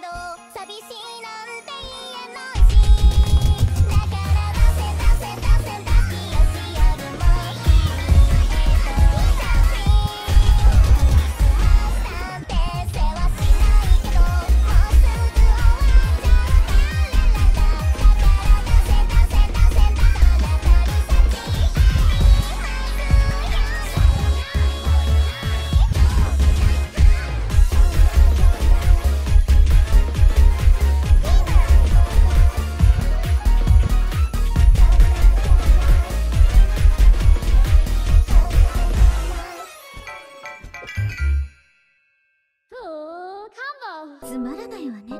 ど寂しいなつまらないわね。